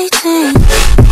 waiting.